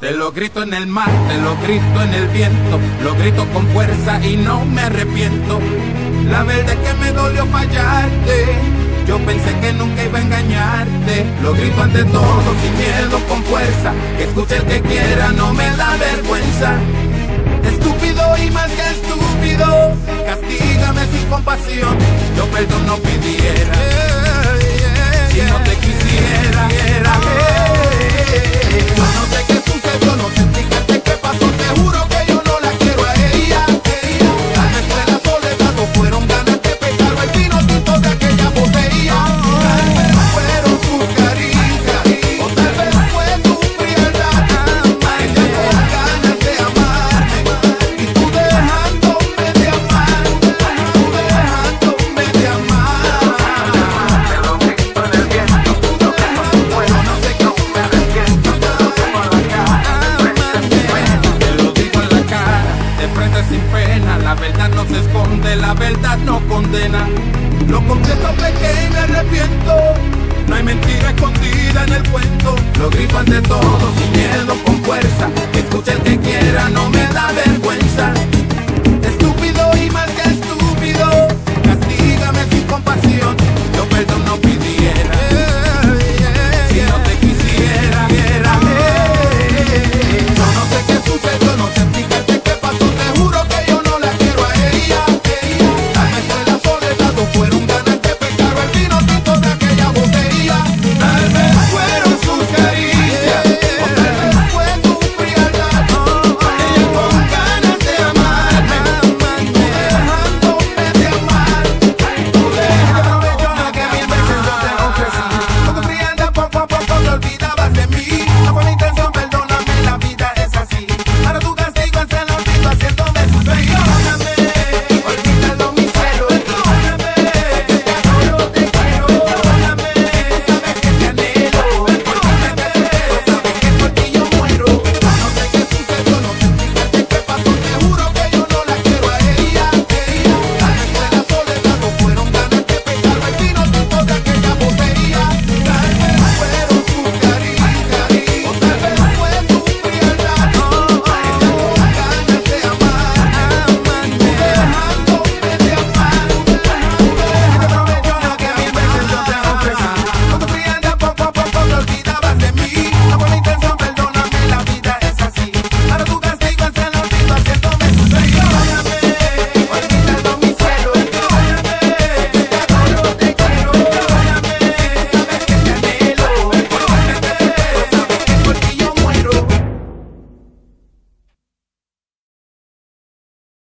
Te lo grito en el mar, te lo grito en el viento, lo grito con fuerza y no me arrepiento. La verdad es que me dolió fallarte, yo pensé que nunca iba a engañarte. Lo grito ante todo, sin miedo, con fuerza, que escuche el que quiera, no me da vergüenza. Estúpido y más que estúpido, castígame sin compasión, yo perdón no pidiera. La verdad no se esconde, la verdad no condena. Lo confieso que me arrepiento, no hay mentira escondida en el cuento, lo grito ante todo, sin miedo,